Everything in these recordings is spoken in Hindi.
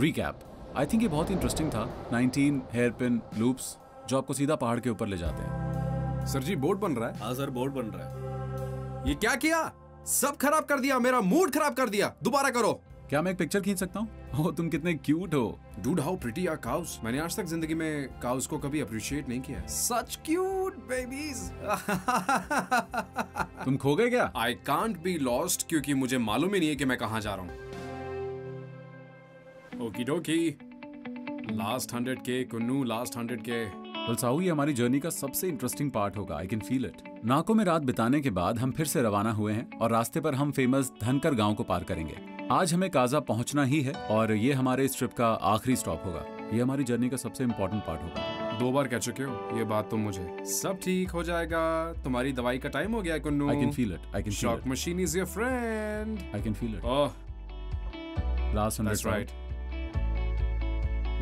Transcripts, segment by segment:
रिकैप आई थिंक ये बहुत इंटरेस्टिंग था. 19 हेयर पिन लूप्स जो आपको सीधा पहाड़ के ऊपर ले जाते हैं. सर जी बोर्ड बन रहा है? हाँ सर बोर्ड बन रहा है। ये क्या किया? सब खराब कर दिया मेरा मूड खराब कर दिया। दोबारा करो। क्या मैं एक पिक्चर खींच सकता हूँ? ओ तुम कितने क्यूट हो। Dude how pretty are cows मैंने आज तक ज़िंदगी में काउस को कभी अप्रिशिएट नहीं किया सच क्यूट बेबीज तुम खो गए क्या? आई कांट बी लॉस्ट क्योंकि मुझे मालूम ही नहीं है कि मैं कहाँ जा रहा हूँ। ओकी डोकी लास्ट हंड्रेड के कुन्नू लास्ट हंड्रेड के साहू ये हमारी जर्नी का सबसे इंटरेस्टिंग पार्ट होगा आई कैन फील इट नाकों में रात बिताने के बाद हम फिर से रवाना हुए हैं और रास्ते पर हम फ़ेमस धनकर गाँव को पार करेंगे। आज हमें काजा पहुँचना ही है और ये हमारे इस ट्रिप का आखिरी स्टॉप होगा। ये हमारी जर्नी का सबसे इम्पोर्टेंट पार्ट होगा। दो बार कह चुके हो ये बात तो मुझे। सब ठीक हो जाएगा। तुम्हारी दवाई का टाइम हो गया Kunnu I can feel it I can shock machine is your friend I can feel it oh last right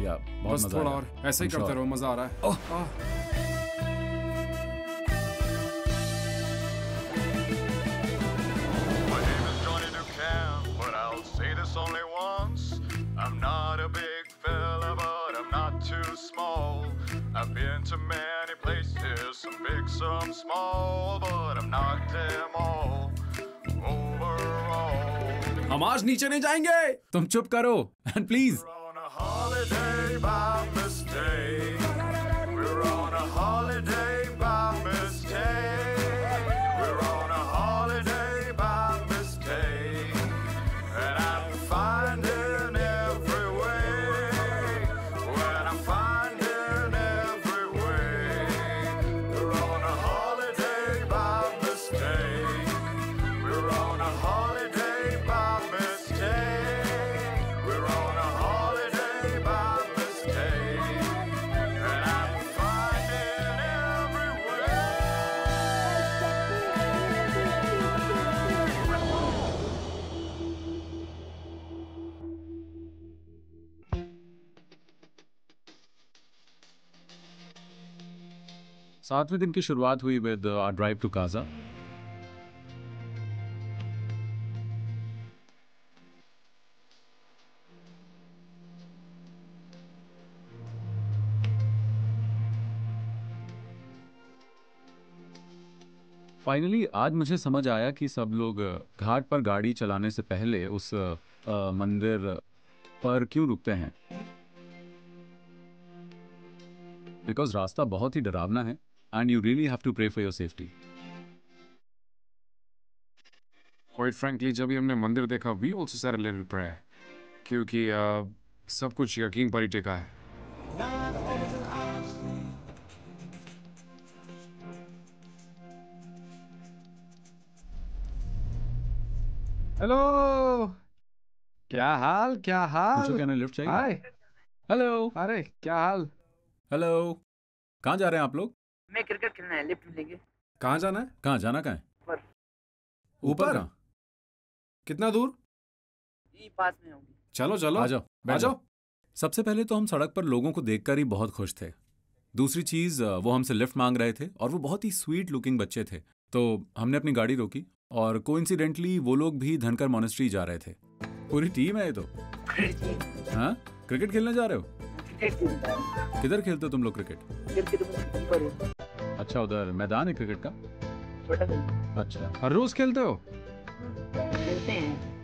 yeah बस थोड़ा और ऐसे ही करते रहो मज़ा आ रहा है ओह once. I'm not a big fella, but I'm not too small. I've been to many places, some big, some small, but I'm not them all. Overall, हम आज नीचे नहीं जाएँगे तुम चुप करो and please holiday by mistake. We're on a holiday सातवें दिन की शुरुआत हुई with drive to Kaza finally आज मुझे समझ आया कि सब लोग घाट पर गाड़ी चलाने से पहले उस अ, अ, मंदिर पर क्यों रुकते हैं? बिकॉज़ रास्ता बहुत ही डरावना है। And you really have to pray for your safety quite frankly जब भी हमने मंदिर देखा we also said a little prayer क्योंकि uh, सब कुछ यकीन पर ही टिका है। हेलो क्या हाल क्या हाल? क्या लिफ्ट चाहिए? हाय हेलो अरे क्या हाल? हेलो कहाँ जा रहे हैं आप लोग? मैं क्रिकेट खेलना है लिफ्ट मिलेंगे कहाँ जाना है? कहाँ जाना कहाँ है? ऊपर। ऊपर? कहाँ कितना दूर? पास में होगी। चलो चलो। आ जाओ आ बैठ जाओ। जाओ। सबसे पहले तो हम सड़क पर लोगों को देखकर ही बहुत खुश थे। दूसरी चीज़ वो हमसे लिफ्ट मांग रहे थे और वो बहुत ही स्वीट लुकिंग बच्चे थे। तो हमने अपनी गाड़ी रोकी और कोइंसिडेंटली वो लोग भी धनकर मोनेस्ट्री जा रहे थे। पूरी टीम है ये तो। हाँ? क्रिकेट खेलने जा रहे हो? क्रिकेट खेलता है। किधर खेलते हो तुम लोग क्रिकेट? अच्छा उधर मैदान है क्रिकेट का? अच्छा हर रोज खेलते हो? खेलते हैं।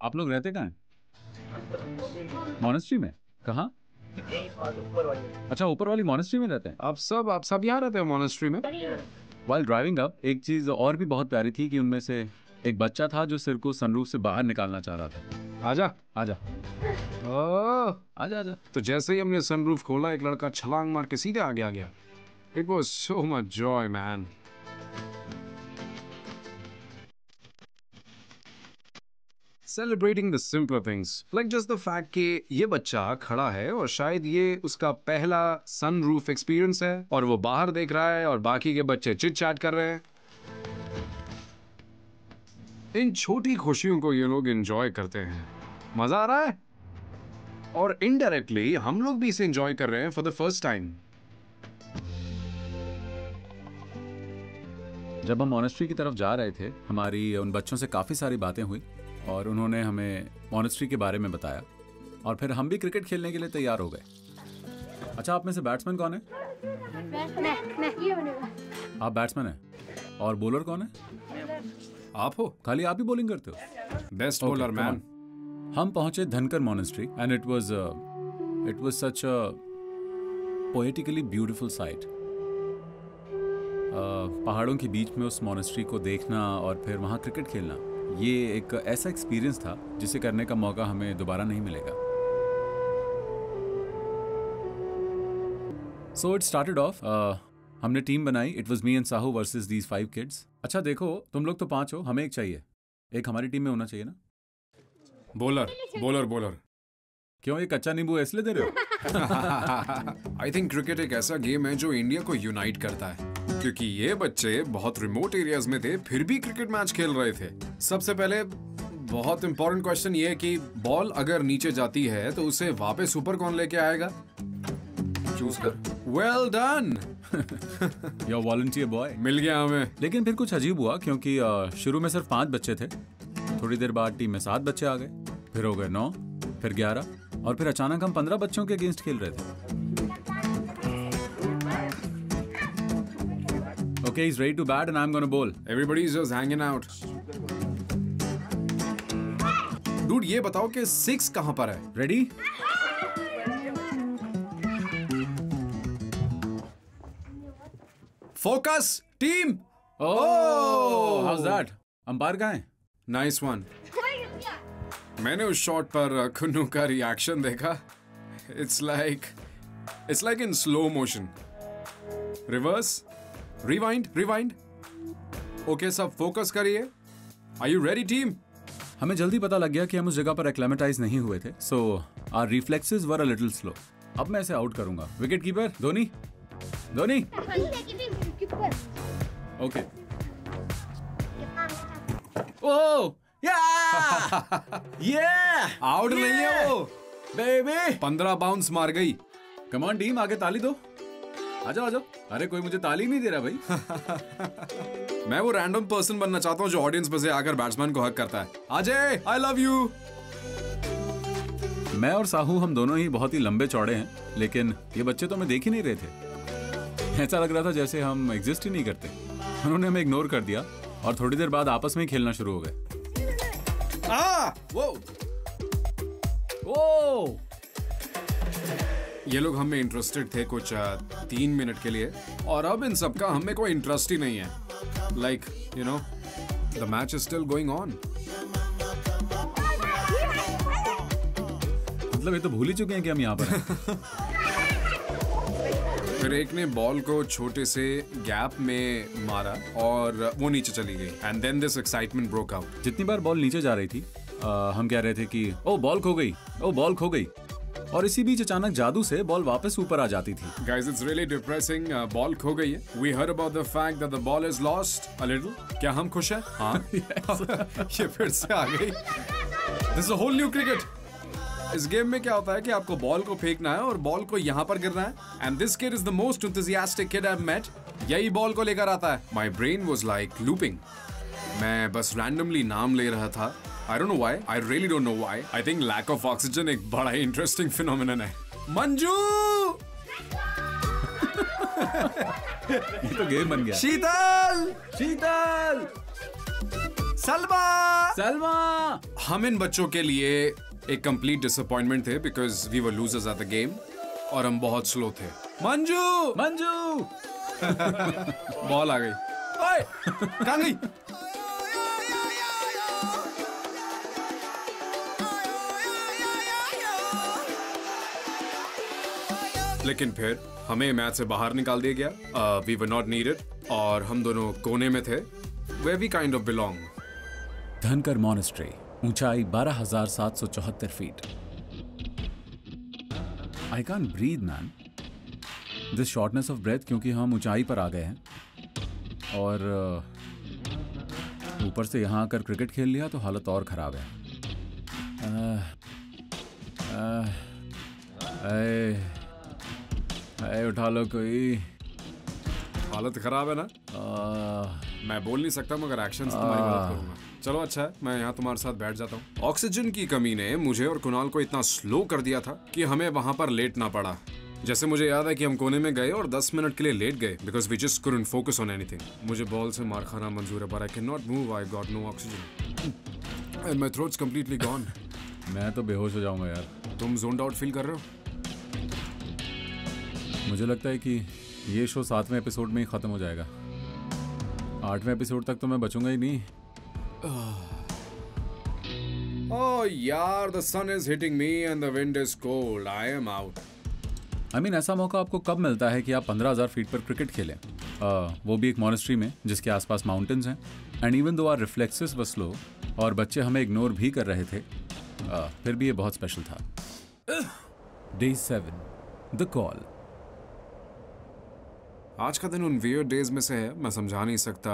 आप लोग रहते कहाँ हैं? मोनेस्ट्री में? कहाँ? अच्छा ऊपर वाली मोनेस्ट्री में रहते हैं? आप सब आप सब यहाँ रहते हो मोनेस्ट्री में? वाइल ड्राइविंग अप एक चीज़ और भी बहुत प्यारी थी कि उनमें से एक बच्चा था जो सिर को सनरूफ से बाहर निकालना चाह रहा था। आजा। आजा। ओह। आजा आजा। तो जैसे ही हमने सनरूफ खोला एक लड़का छलांग मार के सीधे आगे आ गया। It was so much joy man celebrating the simple things like just the fact कि ये बच्चा खड़ा है और शायद ये उसका पहला सनरूफ एक्सपीरियंस है और वो बाहर देख रहा है और बाकी के बच्चे चिट चैट कर रहे हैं। इन छोटी खुशियों को ये लोग एंजॉय करते हैं। मज़ा आ रहा है? और इनडायरेक्टली हम लोग भी इसे एंजॉय कर रहे हैं फॉर द फ़र्स्ट टाइम जब हम मॉनेस्ट्री की तरफ़ जा रहे थे, हमारी उन बच्चों से काफ़ी सारी बातें हुई। और उन्होंने हमें मॉनेस्ट्री के बारे में बताया। और फिर हम भी क्रिकेट खेलने के लिए तैयार हो गए। अच्छा आप में से बैट्समैन कौन है? मैं मैं आप बैट्समैन हैं? और बॉलर कौन है? आप हो? खाली आप ही बॉलिंग करते हो? बेस्ट बॉलर मैन हम पहुँचे Dhankar monastery and it was it was such a poetically beautiful sight पहाड़ों के बीच में उस मॉनेस्ट्री को देखना और फिर वहाँ क्रिकेट खेलना। ये एक ऐसा एक्सपीरियंस था जिसे करने का मौका हमें दोबारा नहीं मिलेगा। सो इट स्टार्टेड ऑफ़ हमने टीम बनाई it was me and Sahu versus these five kids अच्छा देखो तुम लोग तो पाँच हो हमें एक चाहिए। एक हमारी टीम में होना चाहिए ना? बॉलर बॉलर बॉलर क्यों ये कच्चा नींबू इसलिए दे रहे हो? आई थिंक क्रिकेट एक ऐसा गेम है जो इंडिया को यूनाइट करता है। क्योंकि ये बच्चे बहुत रिमोट एरियाज़ में थे फिर भी क्रिकेट मैच खेल रहे थे। सबसे पहले बहुत इंपॉर्टेंट क्वेश्चन ये है कि बॉल अगर नीचे जाती है तो उसे वापस ऊपर कौन लेके आएगा? चूज़ कर। Well done your volunteer boy मिल गया हमें। लेकिन फिर कुछ अजीब हुआ क्योंकि शुरू में सिर्फ़ पाँच बच्चे थे। थोड़ी देर बाद टीम में सात बच्चे आ गए। फिर हो गए नौ फिर ग्यारह और फिर अचानक हम पंद्रह बच्चों के अगेंस्ट खेल रहे थे। Ready to bat and I am gonna bowl everybody is just hanging out dude ये बताओ कि सिक्स कहाँ पर है ready focus team oh how's that umpire कहाँ है नाइस वन मैंने उस शॉट पर कुन्नू का रिएक्शन देखा। It's like it's like in slow motion reverse rewind rewind okay सब फोकस करिए। आर यू रेडी टीम हमें जल्दी पता लग गया कि हम उस जगह पर एक्लेमेटाइज नहीं हुए थे so our reflexes were a little slow अब मैं इसे आउट करूँगा। Wicket keeper Dhoni. Dhoni. Okay oh yeah yeah out नहीं है वो। बेबी पंद्रह बाउंस मार गई। कम ऑन टीम आगे ताली दो। आ जाओ आ जाओ अरे कोई मुझे ताली नहीं दे रहा भाई। मैं वो रैंडम पर्सन बनना चाहता हूँ जो ऑडियंस में से आकर बैट्समैन को हक करता है। अजय आई लव यू मैं और साहू हम दोनों ही बहुत ही लंबे चौड़े हैं लेकिन ये बच्चे तो हमें देख ही नहीं रहे थे। ऐसा लग रहा था जैसे हम एग्जिस्ट ही नहीं करते। उन्होंने हमें इग्नोर कर दिया और थोड़ी देर बाद आपस में ही खेलना शुरू हो गए। आ वो। ओ! ये लोग हमें इंटरेस्टेड थे कुछ तीन मिनट के लिए। और अब इन सब का हमें कोई इंटरेस्ट ही नहीं है। Like you know the match is still going on मतलब ये तो भूल ही चुके हैं कि हम यहाँ पर हैं। फिर एक ने बॉल को छोटे से गैप में मारा और वो नीचे चली गई। And then this excitement broke out जितनी बार बॉल नीचे जा रही थी आ, हम कह रहे थे कि ओ बॉल खो गई ओ बॉल खो गई। और इसी बीच अचानक जादू से बॉल वापस ऊपर आ जाती थी Guys, it's really depressing. Uh, ball खो गई है. We heard about the fact that the ball is lost a little. क्या हम खुश हैं? हाँ. ये फिर से आ गई. This is a whole new cricket. इस गेम में क्या होता है कि आपको बॉल को फेंकना है और बॉल को यहाँ पर गिरना है and this kid is the most enthusiastic kid I've met. यही बॉल को लेकर आता है my brain was like looping मैं बस रैंडमली नाम ले रहा था I don't know why I really don't know why I think lack of oxygen एक बड़ा ही इंटरेस्टिंग फिनोमिनन है। मंजू! ये तो गेम बन गया। शीतल! शीतल! सलमा! सलमा! हम इन बच्चों के लिए एक कंप्लीट डिसअपॉइंटमेंट थे because we were losers at the game और हम बहुत स्लो थे। मंजू! मंजू! बॉल आ गई। ओए! कहाँ गई? लेकिन फिर हमें मैच से बाहर निकाल दिया गया। वी वर नॉट नीडेड और हम दोनों कोने में थे वे we kind of belong Dhankar monastery ऊंचाई 12,774 feet I can breathe man this shortness of breath क्योंकि हम ऊंचाई पर आ गए हैं। और ऊपर से यहाँ आकर क्रिकेट खेल लिया तो हालत और ख़राब है। आह, आह, ऐ, ऐ, उठा लो कोई। हालत खराब है ना? आह, मैं बोल नहीं सकता मगर एक्शन से तुम्हारी मदद करूँगा। चलो अच्छा है मैं यहाँ तुम्हारे साथ बैठ जाता हूँ। ऑक्सीजन की कमी ने मुझे और कुणाल को इतना स्लो कर दिया था कि हमें वहाँ पर लेट ना पड़ा। जैसे मुझे याद है कि हम कोने में गए और 10 मिनट के लिए लेट गए because we just couldn't focus on anything मुझे बॉल से मार खाना मंजूर है पर I can not move I got no oxygen and my throat's completely gone मैं तो बेहोश हो जाऊँगा यार। तुम जोन आउट फील कर रहे हो? मुझे लगता है कि ये शो सातवें एपिसोड में ही ख़त्म हो जाएगा। आठवें एपिसोड तक तो मैं बचूँगा ही नहीं। Oh यार the sun is hitting me and the wind is cold. I am out. I mean ऐसा मौका आपको कब मिलता है कि आप पंद्रह हज़ार फीट पर क्रिकेट खेलें? आ, वो भी एक मॉनेस्ट्री में जिसके आसपास माउंटेन्स हैं। And even though our reflexes were slow और बच्चे हमें इग्नोर भी कर रहे थे आ, फिर भी ये बहुत स्पेशल था। डे सेवन द कॉल आज का दिन उन वियर डेज़ में से है मैं समझा नहीं सकता।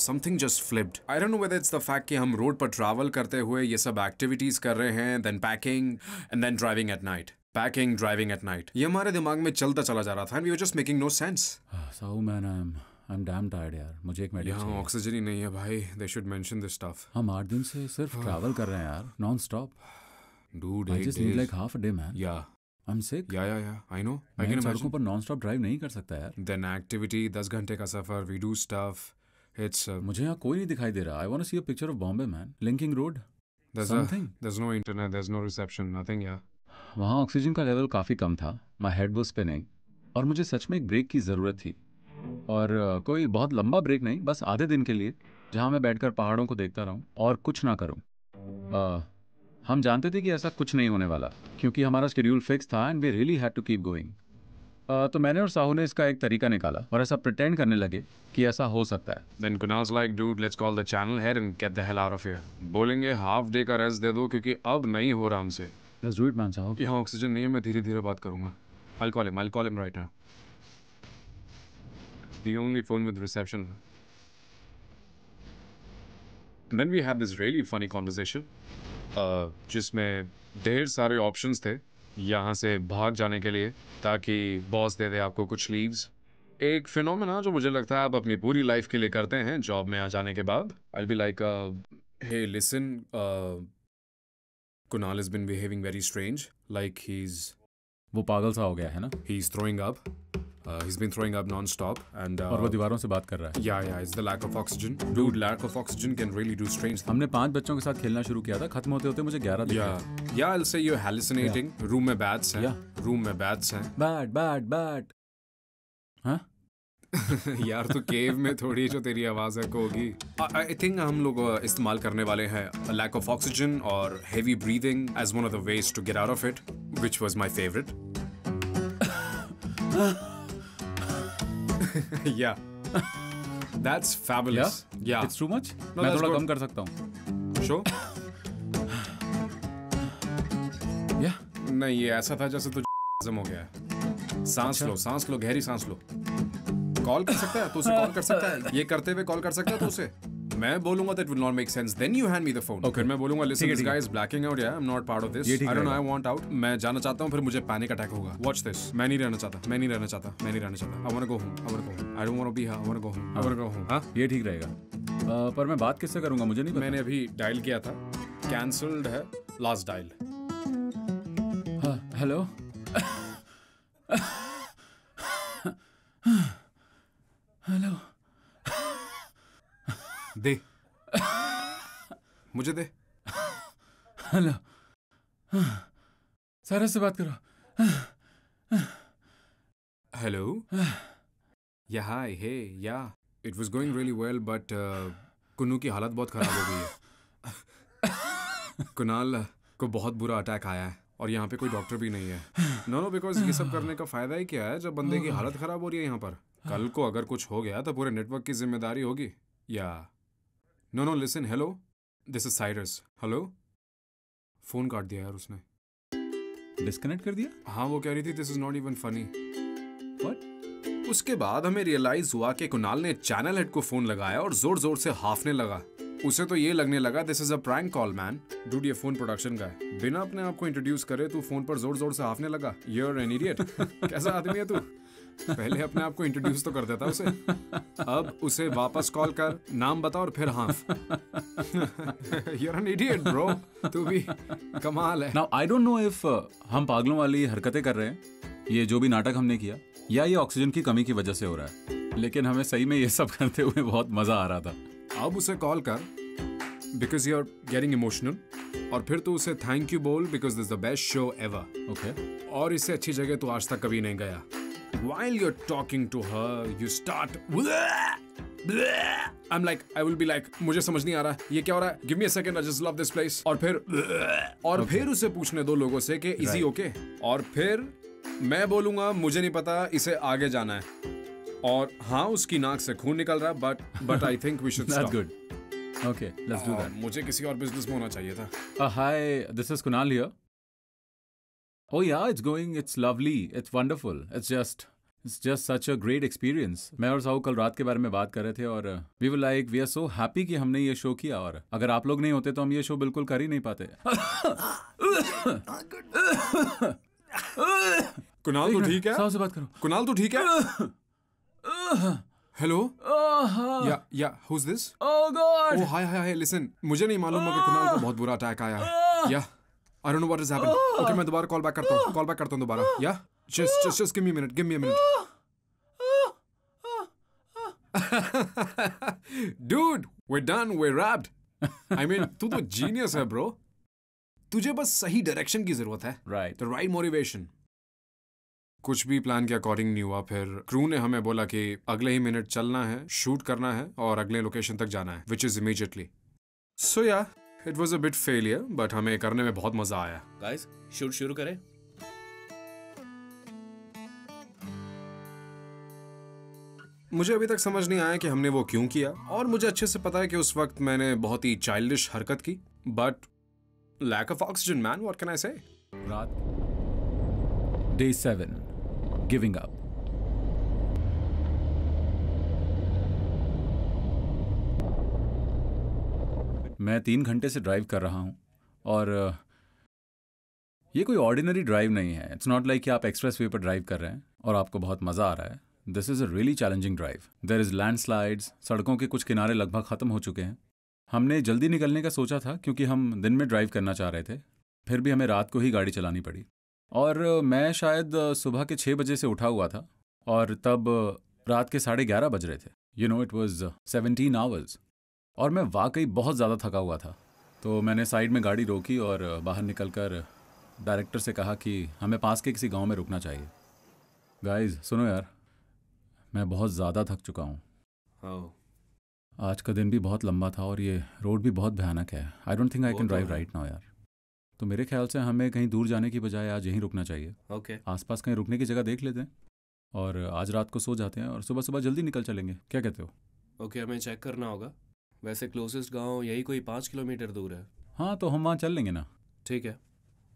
Something just flipped I don't know whether it's the fact कि हम रोड पर ट्रैवल करते हुए ये सब एक्टिविटीज़ कर रहे हैं then packing and then driving at night packing driving at night ये हमारे दिमाग में चलता चला जा रहा था and we were just making no sense Sahu man I am I am damn tired यार मुझे एक मेडिसिन यहाँ ऑक्सीजन ही नहीं है भाई. They should mention this stuff हम आठ दिन से सिर्फ़ ट्रैवल कर रहे हैं यार. Non stop dude I just need like half a day man yeah yeah yeah या आई नो आई मैं कैन इन सड़कों पर स्टॉप ड्राइव नहीं कर सकता यार। देन एक्टिविटी 10 घंटे का सफ़र वी डू स्टफ़ इट्स मुझे यहाँ कोई नहीं दिखाई दे रहा। I want see a picture of Bombay man Linking Road there's something. a, there's no internet there's no reception nothing yeah. वहाँ ऑक्सीजन का लेवल काफ़ी कम था। माई हेड वो स्पिनिंग और मुझे सच में एक ब्रेक की ज़रूरत थी। और अ, कोई बहुत लंबा ब्रेक नहीं बस आधे दिन के लिए जहाँ मैं बैठकर पहाड़ों को देखता रहूँ और कुछ ना करूँ। अ, हम जानते थे कि ऐसा कुछ नहीं होने वाला क्योंकि हमारा शेड्यूल फिक्स था and we really had to keep going तो मैंने और साहू ने इसका एक तरीका निकाला और ऐसा प्रटेंड करने लगे कि ऐसा हो सकता है। Then Kunal's like dude let's call the channel head and get the hell out of here बोलेंगे हाफ़ डे का रेस्ट दे दो क्योंकि अब नहीं हो रहा हमसे. Let's do it man Sahu. कि हाँ ऑक्सीजन नहीं है मैं धीरे-धीरे बात करूँगा। I call him I call him right now the only phone with reception then we had this really funny conversation जिसमें ढेर सारे ऑप्शंस थे यहाँ से भाग जाने के लिए ताकि बॉस दे दे आपको कुछ लीव्स एक फिनोमेना जो मुझे लगता है आप अपनी पूरी लाइफ के लिए करते हैं जॉब में आ जाने के बाद। I be like hey listen Kunal is been behaving very strange like he is वो पागल सा हो गया है ना? He is throwing up he's been throwing up non stop and uh, और वो दीवारों से बात कर रहा है। Yeah yeah is the lack of oxygen dude lack of oxygen can really do strange हमने पाँच बच्चों के साथ खेलना शुरू किया था खत्म होते होते मुझे 11 दिख। Yeah yeah I will say you are hallucinating room में बैट्स हैं. रूम में बैट्स हैं. बैट बैट बैट हाँ? यार तो केव में थोड़ी जो तेरी आवाज़ है को होगी आई थिंक हम लोग uh, इस्तेमाल करने वाले हैं लैक ऑफ़ ऑक्सीजन और heavy breathing as one of the ways to get out of it which was my favourite yeah that's fabulous yeah it's too much मैं थोड़ा कम कर सकता हूँ। शो या नहीं ये ऐसा था जैसे तू हजम हो गया है। सांस लो सांस लो गहरी सांस लो। कॉल कर सकता है तू उसे कॉल कर सकता है ये करते हुए कॉल कर सकता है तू उसे मैं बोलूँगा that will not make sense then you hand me the phone फिर मैं बोलूँगा लिसन दिस है। Is blacking out yeah I am not part of this I don't know I want out मैं जाना चाहता हूँ फिर मुझे पैनिक अटैक होगा वॉच दिस मैं नहीं रहना चाहता मैं नहीं रहना चाहता मैं नहीं रहना चाहता I want to go home I want to go home I don't want to be here I want to go home I want to go home हाँ ये ठीक रहेगा अ, पर मैं बात किससे करूँगा मुझे नहीं पता मैंने अभी डायल किया था कैंसल्ड है लास्ट डायल हाँ, हेलो हेलो। दे। मुझे दे। हेलो। सारा से बात करो। Hello? या hey, yeah. It was going really well, but uh, Kunnu की हालत बहुत खराब हो गई है। कुणाल को बहुत बुरा अटैक आया है और यहाँ पे कोई डॉक्टर भी नहीं है। नो नो बिकॉज़ ये सब करने का फ़ायदा ही क्या है जब बंदे की हालत खराब हो रही है यहाँ पर? कल को अगर कुछ हो गया तो पूरे नेटवर्क की ज़िम्मेदारी होगी। Yeah. No no listen hello this is Cyrus hello phone काट दिया यार उसने। डिस्कनेक्ट कर दिया? हाँ वो कह रही थी this is not even funny what उसके बाद हमें रियलाइज़ हुआ कि कुणाल ने चैनल हेड को फ़ोन लगाया और ज़ोर ज़ोर से हाफने लगा। उसे तो ये लगने लगा this is a prank call man dude ये फ़ोन प्रोडक्शन का है। बिना अपने आप को इंट्रोड्यूस करे तू फ़ोन पर ज़ोर ज़ोर से हाफने लगा। यूर एन इडियट कैसा आदमी है तू? पहले अपने आप को इंट्रोड्यूस तो कर देता उसे। अब उसे वापस कॉल कर नाम बता और फिर हाँ यूर एन इडियट ब्रो तू भी कमाल है। Now I don't know if हम पागलों वाली हरकतें कर रहे हैं। ये जो भी नाटक हमने किया या ये ऑक्सीजन की कमी की वजह से हो रहा है। लेकिन हमें सही में ये सब करते हुए बहुत मज़ा आ रहा था। अब उसे कॉल कर because you are getting emotional और फिर तू उसे थैंक यू बोल because this the best show ever okay और इससे अच्छी जगह तू आज तक कभी नहीं गया। While you're talking to her you start I'm like I will be like मुझे समझ नहीं आ रहा। ये क्या हो रहा है? Give me a second I just love this place. और फिर और okay. फिर उसे पूछने दो लोगों से कि इजी ओके और फिर मैं बोलूँगा मुझे नहीं पता इसे आगे जाना है। और हाँ उसकी नाक से खून निकल रहा है but but I think we should that's good okay let's do that मुझे किसी और बिज़नेस में होना चाहिए था। Hi, this is Kunal here. Oh yeah, it's going. It's lovely. It's wonderful. It's just, it's just such a great experience. मैं और साहू कल रात के बारे में बात कर रहे थे और we were like we are so happy कि हमने ये शो किया और अगर आप लोग नहीं होते तो हम ये शो बिल्कुल कर ही नहीं पाते कुणाल तू ठीक है साहू से बात करो कुणाल तू ठीक है hello yeah yeah who's this Oh God! Oh, hi, hi, hi. Listen, मुझे नहीं मालूम मगर कुणाल को बहुत बुरा अटैक आया है yeah I don't know what is happening okay मैं दोबारा कॉल बैक करता हूँ. कॉल बैक करता हूँ दोबारा. Yeah just just just give me minute give me minute dude we done we wrapped I mean तू तो जीनियस है ब्रो तुझे बस सही डायरेक्शन की ज़रूरत है. Right. द राइट मोटिवेशन कुछ भी प्लान के अकॉर्डिंग नहीं हुआ फिर क्रू ने हमें बोला कि अगले ही मिनट चलना है शूट करना है और अगले लोकेशन तक जाना है विच is immediately so yeah it was a bit failure but हमें करने में बहुत मज़ा आया। गाइस शूट शुरू करें। मुझे अभी तक समझ नहीं आया कि हमने वो क्यों किया और मुझे अच्छे से पता है कि उस वक्त मैंने बहुत ही चाइल्डिश हरकत की but lack of oxygen man what can I say रात। डे सेवन गिविंग अप मैं तीन घंटे से ड्राइव कर रहा हूँ और ये कोई ऑर्डिनरी ड्राइव नहीं है। इट्स नॉट लाइक कि आप एक्सप्रेस वे पर ड्राइव कर रहे हैं और आपको बहुत मज़ा आ रहा है। This is a really challenging drive there is landslides सड़कों के कुछ किनारे लगभग ख़त्म हो चुके हैं। हमने जल्दी निकलने का सोचा था क्योंकि हम दिन में ड्राइव करना चाह रहे थे, फिर भी हमें रात को ही गाड़ी चलानी पड़ी। और मैं शायद सुबह के छः बजे से उठा हुआ था और तब रात के साढ़े ग्यारह बज रहे थे। You know it was seventeen hours और मैं वाकई बहुत ज़्यादा थका हुआ था। तो मैंने साइड में गाड़ी रोकी और बाहर निकल कर डायरेक्टर से कहा कि हमें पास के किसी गाँव में रुकना चाहिए। गाइस सुनो यार मैं बहुत ज़्यादा थक चुका हूँ। Oh, आज का दिन भी बहुत लंबा था और ये रोड भी बहुत भयानक है। I don't think I can drive right now यार। तो मेरे ख्याल से हमें कहीं दूर जाने की बजाय आज यहीं रुकना चाहिए। ओके। okay. आसपास कहीं रुकने की जगह देख लेते हैं और आज रात को सो जाते हैं और सुबह सुबह जल्दी निकल चलेंगे। क्या कहते हो? ओके हमें चेक करना होगा। वैसे क्लोजेस्ट गाँव यही कोई पाँच किलोमीटर दूर है। हाँ तो हम वहाँ चल लेंगे ना। ठीक है।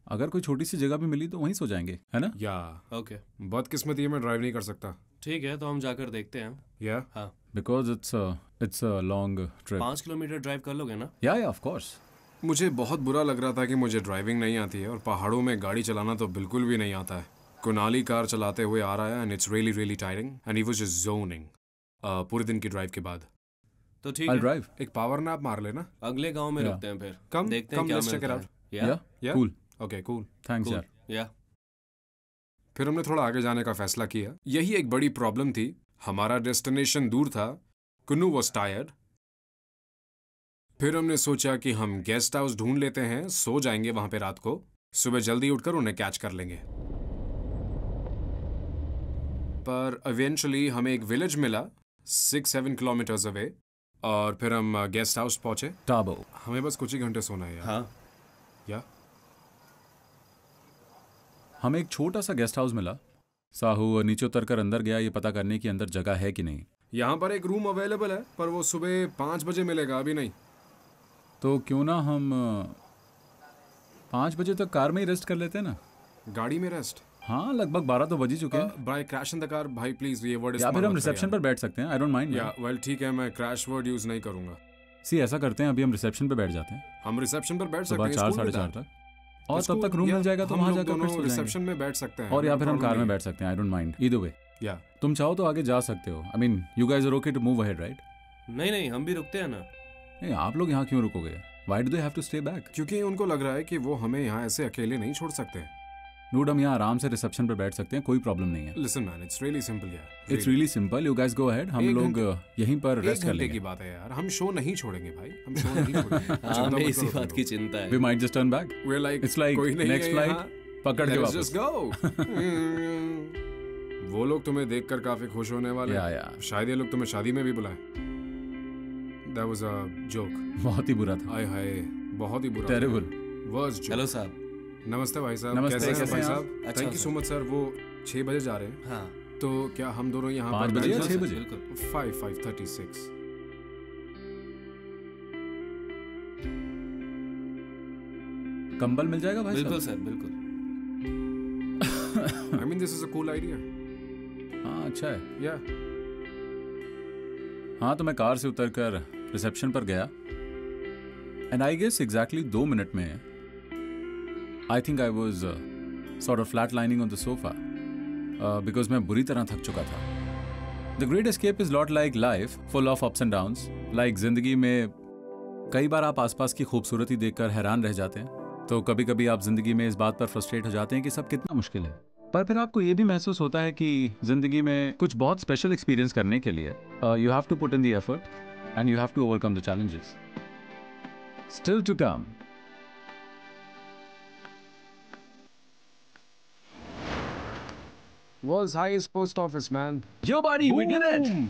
अगर कोई छोटी सी जगह भी मिली तो वहीं सो जाएँगे है ना? या ओके बदकिस्मती है मैं ड्राइव नहीं कर सकता। ठीक है तो हम जाकर देखते हैं। या? हाँ। Because it's it's a long trip पाँच किलोमीटर ड्राइव कर लोगे ना? या या ऑफ़ कोर्स मुझे बहुत बुरा लग रहा था कि मुझे ड्राइविंग नहीं आती है और पहाड़ों में गाड़ी चलाना तो बिल्कुल भी नहीं आता है। कुनाली कार चलाते हुए आ रहा है and it's really really tiring and he was just zoning पूरे दिन की ड्राइव के बाद। तो ठीक है। ड्राइव एक पावर नैप मार लेना। अगले गाँव में Yeah. रुकते हैं फिर। कम देखते हैं क्या चेक मिलता आउट है। Yeah Yeah? Cool okay cool thanks Cool. यार. या फिर हमने थोड़ा आगे जाने का फैसला किया। यही एक बड़ी प्रॉब्लम थी। हमारा डेस्टिनेशन दूर था। कुन्नू वॉज़ टायर्ड फिर हमने सोचा कि हम गेस्ट हाउस ढूंढ लेते हैं। सो जाएँगे वहाँ पे रात को। सुबह जल्दी उठकर उन्हें कैच कर लेंगे। पर इवेंचुअली हमें एक विलेज मिला सिक्स सेवन किलोमीटर्स अवे और फिर हम गेस्ट हाउस पहुँचे। टाबो हमें बस कुछ ही घंटे सोना है यार। हाँ। या? हमें एक छोटा सा गेस्ट हाउस मिला। साहू नीचे उतर कर अंदर गया ये पता करने की अंदर जगह है कि नहीं। यहाँ पर एक रूम अवेलेबल है पर वो सुबह पाँच बजे मिलेगा अभी नहीं। तो क्यों ना हम अ, पाँच बजे तक कार में ही रेस्ट कर लेते हैं ना? गाड़ी में रेस्ट हाँ लगभग बारह तो बज ही चुके हैं। क्रैश इन द कार भाई प्लीज़ ये वर्ड या फिर हम रिसेप्शन पर बैठ सकते हैं I don't mind yeah well ठीक है मैं क्रैश वर्ड यूज़ नहीं करूँगा। सी ऐसा करते हैं अभी हम रिसेप्शन पर बैठ जाते हैं। हम रिसेप्शन पर बैठ सकते हैं चार साढ़े चार तक। और तब तक रूम मिल जाएगा तो वहाँ जाकर रिसेप्शन में बैठ सकते हैं और या फिर हम कार में बैठ सकते हैं I don't mind either way yeah. तुम चाहो तो आगे जा सकते हो। I mean you guys are okay to move ahead right नहीं नहीं हम भी रुकते हैं ना। नहीं आप लोग यहाँ क्यों रुकोगे? Why do they have to stay back क्योंकि उनको लग रहा है कि वो हमें यहाँ ऐसे अकेले नहीं छोड़ सकते। डूड हम यहाँ आराम से रिसेप्शन पर बैठ सकते हैं कोई प्रॉब्लम नहीं है। Listen man it's really simple यार it's really simple you guys go ahead हम लोग uh, यहीं पर रेस्ट कर घंटे की बात है यार। हम शो नहीं छोड़ेंगे भाई। हम शो नहीं छोड़ेंगे। हाँ, हमें इसी बात की चिंता है। We might just turn back like it's like कोई नहीं नेक्स्ट फ़्लाइट पकड़ के वापस। go. Hmm. वो लोग तुम्हें देखकर काफ़ी खुश होने वाले हैं। या शायद ये लोग तुम्हें शादी में भी बुलाए। That was a joke. बहुत ही बुरा था। हाय हाय बहुत ही बुरा टेरिबल वर्स joke. हेलो साहब नमस्ते भाई साहब नमस्ते, कैसे हैं भाई साहब? अच्छा, thank you so much sir वो छः बजे जा रहे हैं। हाँ। तो क्या हम दोनों यहाँ पाँच बजे? या छः बजे? बिल्कुल। फाइव फाइव थर्टी सिक्स कंबल मिल जाएगा भाई बिल्कुल सर बिल्कुल। I mean this is a cool idea हाँ अच्छा है। या हाँ तो मैं कार से उतरकर रिसेप्शन पर गया। एंड आई गेस एग्जैक्टली दो मिनट में I think I was sort of flat lining on the sofa because मैं बुरी तरह थक चुका था the great escape is lot like life full of ups and downs like ज़िंदगी में कई बार आप आसपास की खूबसूरती देखकर हैरान रह जाते हैं तो कभी कभी आप ज़िंदगी में इस बात पर फ्रस्ट्रेट हो जाते हैं कि सब कितना मुश्किल है पर फिर आपको ये भी महसूस होता है कि ज़िंदगी में कुछ बहुत स्पेशल एक्सपीरियंस करने के लिए you have to put in the effort and you have to overcome the challenges still to come World's highest post office, man. Yo, buddy, we did it!